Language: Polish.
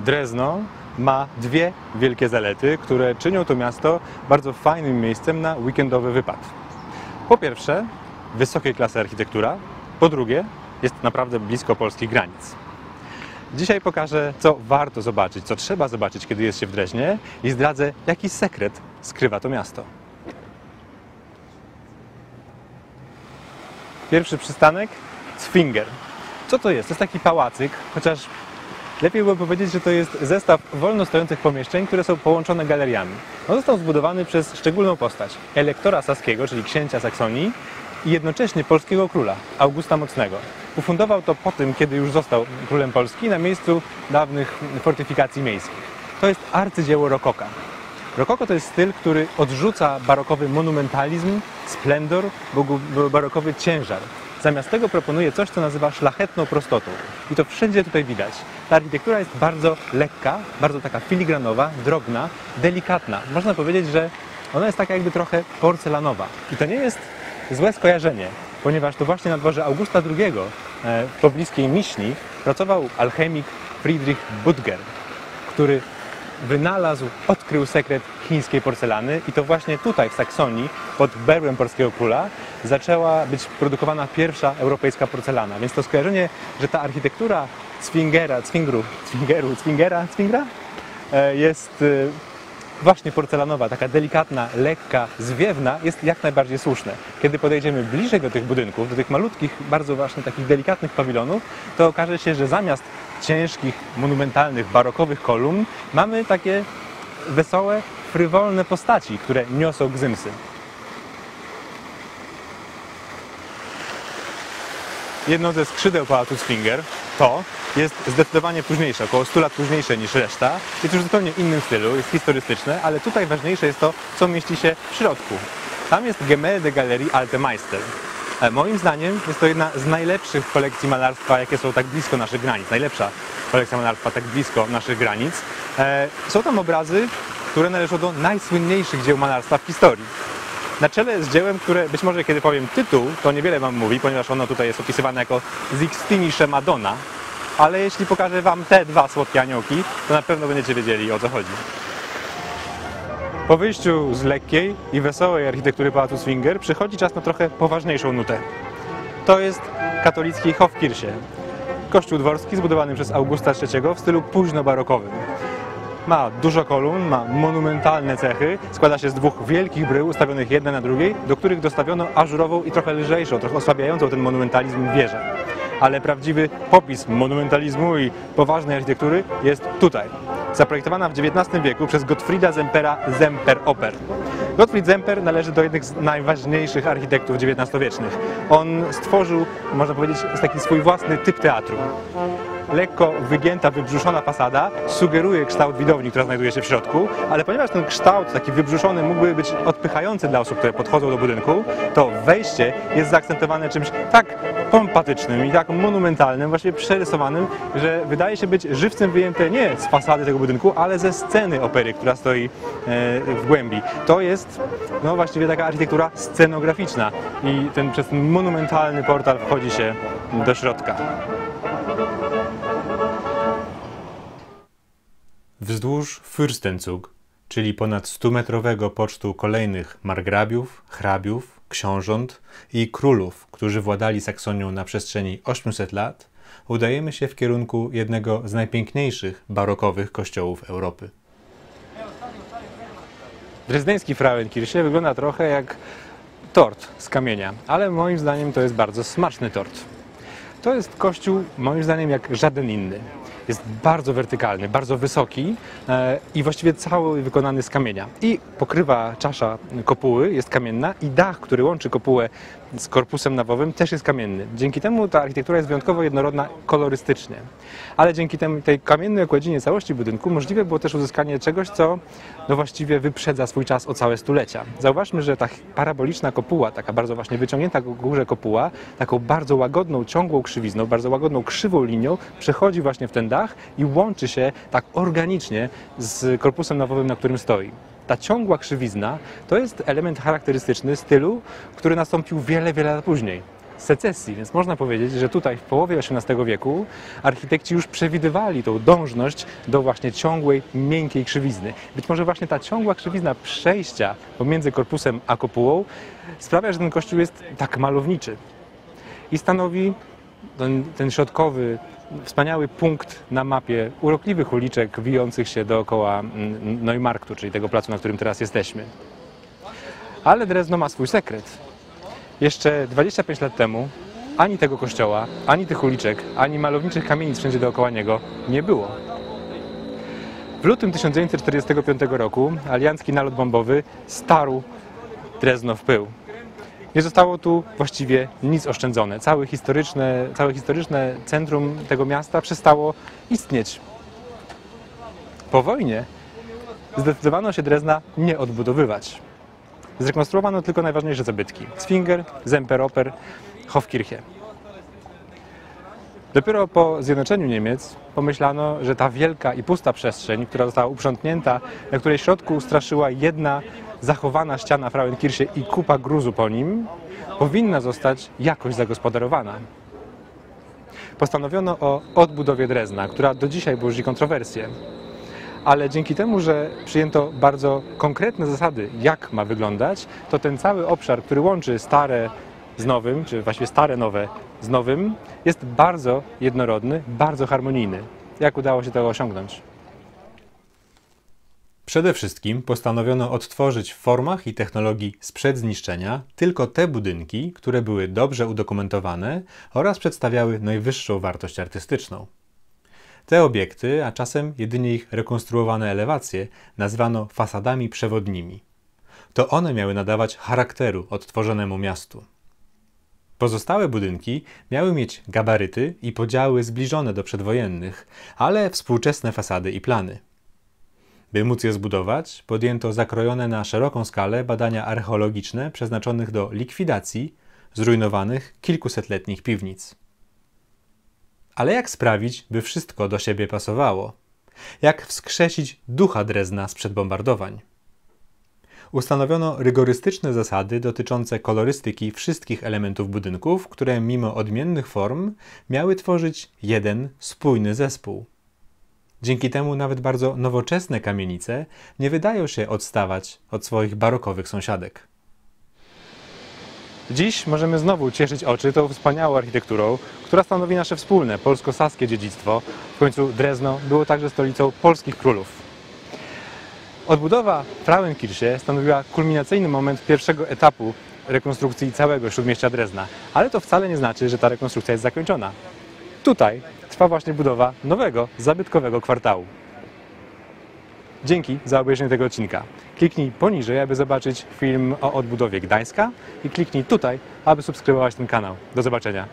Drezno ma dwie wielkie zalety, które czynią to miasto bardzo fajnym miejscem na weekendowy wypad. Po pierwsze, wysokiej klasy architektura, po drugie, jest naprawdę blisko polskich granic. Dzisiaj pokażę, co warto zobaczyć, co trzeba zobaczyć, kiedy jest się w Dreźnie i zdradzę, jaki sekret skrywa to miasto. Pierwszy przystanek Zwinger. Co to jest? To jest taki pałacyk, chociaż lepiej byłoby powiedzieć, że to jest zestaw wolno stojących pomieszczeń, które są połączone galeriami. On został zbudowany przez szczególną postać, elektora saskiego, czyli księcia Saksonii i jednocześnie polskiego króla, Augusta Mocnego. Ufundował to po tym, kiedy już został królem Polski na miejscu dawnych fortyfikacji miejskich. To jest arcydzieło rokoka. Rokoko to jest styl, który odrzuca barokowy monumentalizm, splendor, barokowy ciężar. Zamiast tego proponuje coś, co nazywa szlachetną prostotą. I to wszędzie tutaj widać. Ta architektura jest bardzo lekka, bardzo taka filigranowa, drobna, delikatna. Można powiedzieć, że ona jest taka jakby trochę porcelanowa. I to nie jest złe skojarzenie, ponieważ to właśnie na dworze Augusta II e, w pobliskiej Miśni pracował alchemik Friedrich Budger, który wynalazł, odkrył sekret chińskiej porcelany i to właśnie tutaj w Saksonii pod berłem polskiego króla zaczęła być produkowana pierwsza europejska porcelana. Więc to skojarzenie, że ta architektura Zwingera, Zwingru, Zwingeru, Zwingera, Zwingra? E, jest e, właśnie porcelanowa, taka delikatna, lekka, zwiewna, jest jak najbardziej słuszne. Kiedy podejdziemy bliżej do tych budynków, do tych malutkich, bardzo właśnie takich delikatnych pawilonów, to okaże się, że zamiast ciężkich, monumentalnych, barokowych kolumn, mamy takie wesołe, frywolne postaci, które niosą gzymsy. Jedno ze skrzydeł pałacu Sfinger, to jest zdecydowanie późniejsze, około 100 lat późniejsze niż reszta. Jest już w zupełnie innym stylu, jest historystyczne, ale tutaj ważniejsze jest to, co mieści się w środku. Tam jest Gemälde Galerii Alte Meister. E, Moim zdaniem jest to jedna z najlepszych kolekcji malarstwa, jakie są tak blisko naszych granic. Najlepsza kolekcja malarstwa tak blisko naszych granic. E, Są tam obrazy, które należą do najsłynniejszych dzieł malarstwa w historii. Na czele z dziełem, które być może kiedy powiem tytuł, to niewiele Wam mówi, ponieważ ono tutaj jest opisywane jako Sixtinisze Madonna, ale jeśli pokażę Wam te dwa słodkie aniołki, to na pewno będziecie wiedzieli o co chodzi. Po wyjściu z lekkiej i wesołej architektury Pałacu Swinger przychodzi czas na trochę poważniejszą nutę. To jest katolicki Hofkirche, kościół dworski zbudowany przez Augusta III w stylu późno-barokowym. Ma dużo kolumn, ma monumentalne cechy, składa się z dwóch wielkich brył ustawionych jedna na drugiej, do których dostawiono ażurową i trochę lżejszą, trochę osłabiającą ten monumentalizm wieżę. Ale prawdziwy popis monumentalizmu i poważnej architektury jest tutaj. Zaprojektowana w XIX wieku przez Gottfrieda Zempera Zemper-Oper. Gottfried Zemper należy do jednych z najważniejszych architektów XIX-wiecznych. On stworzył, można powiedzieć, taki swój własny typ teatru lekko wygięta, wybrzuszona fasada sugeruje kształt widowni, która znajduje się w środku, ale ponieważ ten kształt taki wybrzuszony mógłby być odpychający dla osób, które podchodzą do budynku, to wejście jest zaakcentowane czymś tak pompatycznym i tak monumentalnym, właściwie przerysowanym, że wydaje się być żywcem wyjęte nie z fasady tego budynku, ale ze sceny opery, która stoi e, w głębi. To jest no właściwie taka architektura scenograficzna i ten przez ten monumentalny portal wchodzi się do środka. Wzdłuż Fürstenzug, czyli ponad 100-metrowego pocztu kolejnych margrabiów, hrabiów, książąt i królów, którzy władali Saksonią na przestrzeni 800 lat, udajemy się w kierunku jednego z najpiękniejszych barokowych kościołów Europy. Drezdeński Frauenkirche wygląda trochę jak tort z kamienia, ale moim zdaniem to jest bardzo smaczny tort. To jest kościół, moim zdaniem, jak żaden inny. Jest bardzo wertykalny, bardzo wysoki e, i właściwie cały wykonany z kamienia. I pokrywa czasza kopuły jest kamienna i dach, który łączy kopułę z korpusem nawowym też jest kamienny. Dzięki temu ta architektura jest wyjątkowo jednorodna kolorystycznie. Ale dzięki temu, tej kamiennej okładzinie całości budynku możliwe było też uzyskanie czegoś, co no właściwie wyprzedza swój czas o całe stulecia. Zauważmy, że ta paraboliczna kopuła, taka bardzo właśnie wyciągnięta górze kopuła, taką bardzo łagodną, ciągłą krzywizną, bardzo łagodną, krzywą linią przechodzi właśnie w ten dach i łączy się tak organicznie z korpusem nawowym, na którym stoi. Ta ciągła krzywizna to jest element charakterystyczny stylu, który nastąpił wiele, wiele lat później. secesji, więc można powiedzieć, że tutaj w połowie XVIII wieku architekci już przewidywali tą dążność do właśnie ciągłej, miękkiej krzywizny. Być może właśnie ta ciągła krzywizna przejścia pomiędzy korpusem a kopułą sprawia, że ten kościół jest tak malowniczy i stanowi ten, ten środkowy, wspaniały punkt na mapie urokliwych uliczek wijących się dookoła mm, Neumarktu, czyli tego placu, na którym teraz jesteśmy. Ale Drezno ma swój sekret. Jeszcze 25 lat temu ani tego kościoła, ani tych uliczek, ani malowniczych kamienic wszędzie dookoła niego nie było. W lutym 1945 roku aliancki nalot bombowy starł Drezno w pył. Nie zostało tu właściwie nic oszczędzone. Całe historyczne, całe historyczne centrum tego miasta przestało istnieć. Po wojnie zdecydowano się Drezna nie odbudowywać. Zrekonstruowano tylko najważniejsze zabytki. Zwinger, Zemperoper, Hofkirche. Dopiero po zjednoczeniu Niemiec pomyślano, że ta wielka i pusta przestrzeń, która została uprzątnięta, na której środku straszyła jedna zachowana ściana Frauenkirche i kupa gruzu po nim, powinna zostać jakoś zagospodarowana. Postanowiono o odbudowie Drezna, która do dzisiaj budzi kontrowersje. Ale dzięki temu, że przyjęto bardzo konkretne zasady, jak ma wyglądać, to ten cały obszar, który łączy stare z nowym, czy właściwie stare nowe z nowym, jest bardzo jednorodny, bardzo harmonijny. Jak udało się to osiągnąć? Przede wszystkim postanowiono odtworzyć w formach i technologii sprzed zniszczenia tylko te budynki, które były dobrze udokumentowane oraz przedstawiały najwyższą wartość artystyczną. Te obiekty, a czasem jedynie ich rekonstruowane elewacje, nazwano fasadami przewodnimi. To one miały nadawać charakteru odtworzonemu miastu. Pozostałe budynki miały mieć gabaryty i podziały zbliżone do przedwojennych, ale współczesne fasady i plany. By móc je zbudować, podjęto zakrojone na szeroką skalę badania archeologiczne przeznaczonych do likwidacji zrujnowanych kilkusetletnich piwnic. Ale jak sprawić, by wszystko do siebie pasowało? Jak wskrzesić ducha Drezna sprzed bombardowań? Ustanowiono rygorystyczne zasady dotyczące kolorystyki wszystkich elementów budynków, które mimo odmiennych form miały tworzyć jeden spójny zespół. Dzięki temu nawet bardzo nowoczesne kamienice nie wydają się odstawać od swoich barokowych sąsiadek. Dziś możemy znowu cieszyć oczy tą wspaniałą architekturą, która stanowi nasze wspólne polsko-saskie dziedzictwo. W końcu Drezno było także stolicą polskich królów. Odbudowa Frauenkirche stanowiła kulminacyjny moment pierwszego etapu rekonstrukcji całego śródmieścia Drezna, ale to wcale nie znaczy, że ta rekonstrukcja jest zakończona. Tutaj trwa właśnie budowa nowego, zabytkowego kwartału. Dzięki za obejrzenie tego odcinka. Kliknij poniżej, aby zobaczyć film o odbudowie Gdańska i kliknij tutaj, aby subskrybować ten kanał. Do zobaczenia.